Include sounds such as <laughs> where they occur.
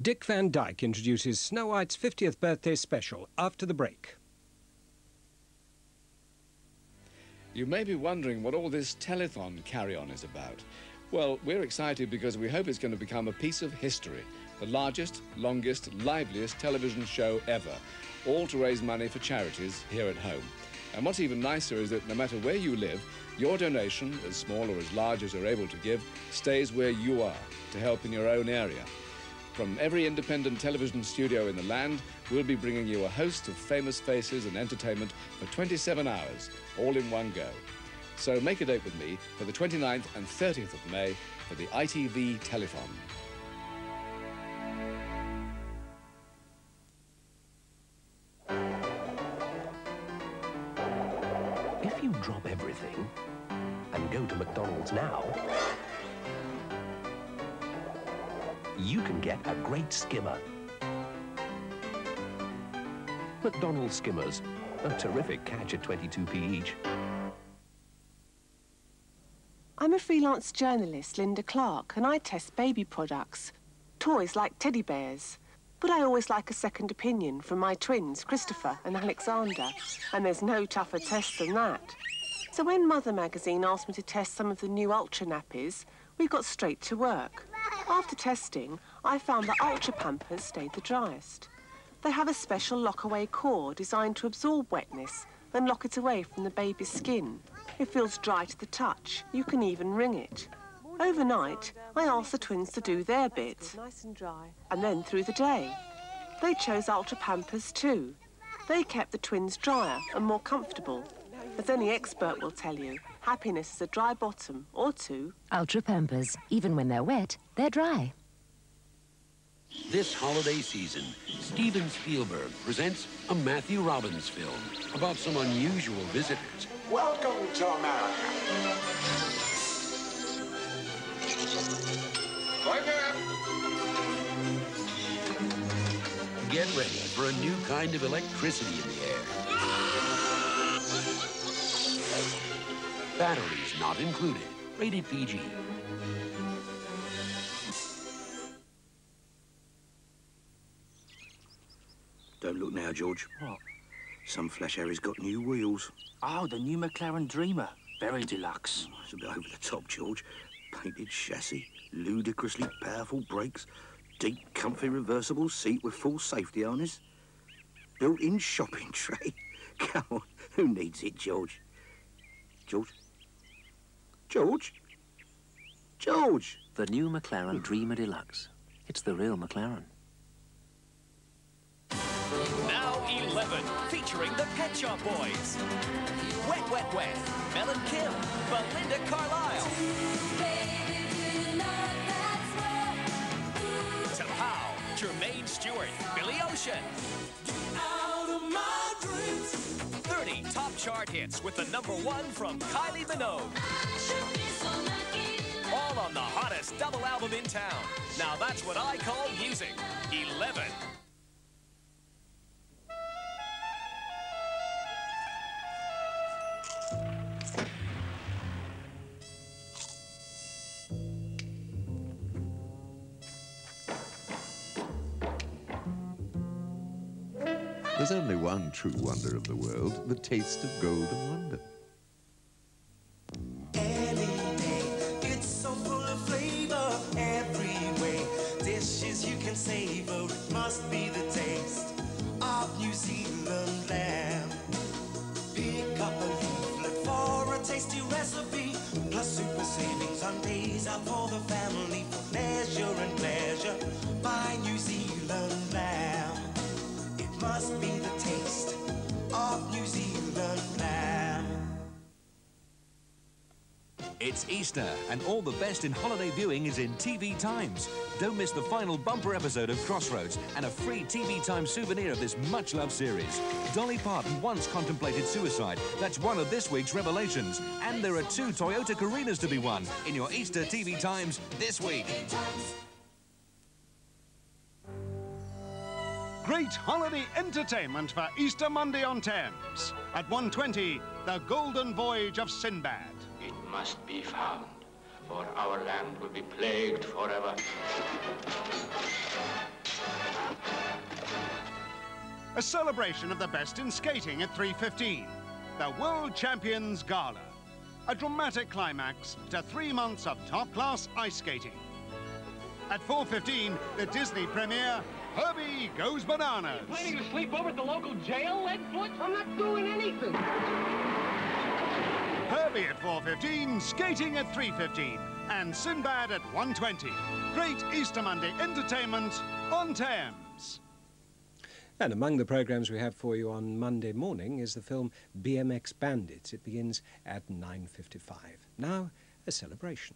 Dick Van Dyke introduces Snow White's 50th birthday special after the break. You may be wondering what all this telethon carry-on is about. Well, we're excited because we hope it's going to become a piece of history. The largest, longest, liveliest television show ever. All to raise money for charities here at home. And what's even nicer is that no matter where you live, your donation, as small or as large as you're able to give, stays where you are to help in your own area. From every independent television studio in the land, we'll be bringing you a host of famous faces and entertainment for 27 hours, all in one go. So make a date with me for the 29th and 30th of May for the ITV Telethon. If you drop everything and go to McDonald's now, you can get a great skimmer. McDonald's skimmers, a terrific catch at 22p each. I'm a freelance journalist, Linda Clark, and I test baby products, toys like teddy bears. But I always like a second opinion from my twins, Christopher and Alexander, and there's no tougher test than that. So when Mother Magazine asked me to test some of the new Ultra nappies, we got straight to work. After testing, I found that Ultra Pampers stayed the driest. They have a special lock-away core designed to absorb wetness and lock it away from the baby's skin. It feels dry to the touch. You can even wring it. Overnight, I asked the twins to do their bit. Nice and dry. And then through the day. They chose Ultra Pampers too. They kept the twins drier and more comfortable. As any expert will tell you, happiness is a dry bottom or two. Ultra Pampers. Even when they're wet, they're dry. This holiday season, Steven Spielberg presents a Matthew Robbins film about some unusual visitors. Welcome to America. Get ready for a new kind of electricity in the air. Batteries not included. Rated PG. Don't look now, George. What? Some flesh Harry's got new wheels. Oh, the new Maclaren Dreamer. Very deluxe. It's a bit over the top, George. Painted chassis, ludicrously powerful brakes, deep, comfy reversible seat with full safety harness. Built-in shopping <laughs> tray. Come on, who needs it, George? George? George? George! The new Maclaren Dreamer Deluxe. It's the real Maclaren. Now 11, featuring the Pet Shop Boys. Wet, Wet, Wet, Mel and Kim, Belinda Carlisle. Jermaine Stewart, Billy Ocean. 30 top chart hits with the number one from Kylie Minogue. All on the hottest double album in town. Now that's what I call music. 11. There's only one true wonder of the world, the taste of golden wonder. It's Easter, and all the best in holiday viewing is in TV Times. Don't miss the final bumper episode of Crossroads and a free TV Times souvenir of this much-loved series. Dolly Parton once contemplated suicide. That's one of this week's revelations. And there are two Toyota Coronas to be won in your Easter TV Times this week. Great holiday entertainment for Easter Monday on Thames. At 1.20, The Golden Voyage of Sinbad. Must be found, or our land will be plagued forever. A celebration of the best in skating at 3.15. The World Champions Gala. A dramatic climax to three months of top-class ice skating. At 4.15, the Disney premiere, Herbie Goes Bananas. Planning to sleep over at the local jail, Leadfoot? I'm not doing anything. At 4.15, Skating at 3.15, and Sinbad at 1.20. Great Easter Monday entertainment on Thames. And among the programmes we have for you on Monday morning is the film BMX Bandits. It begins at 9.55. Now, a celebration.